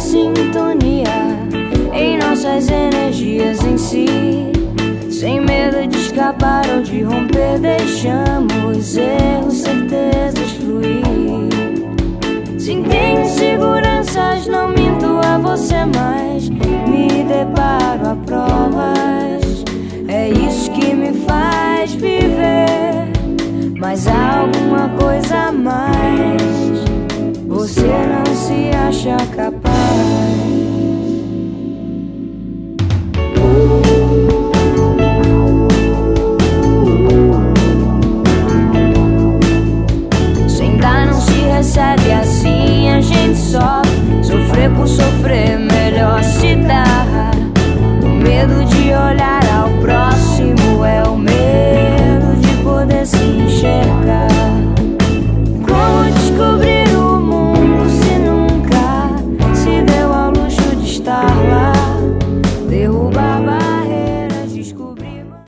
sintonia em nossas energias em si. Sem medo de escapar ou de romper, deixamos erros, certezas fluir. Sem ter inseguranças, não minto a você mais. Me deparo a provas, é isso que me faz viver. Mas há alguma coisa a mais. Se acha capaz. Recebe assim a gente sofre Sofrer por sofrer, melhor se dar Derrubar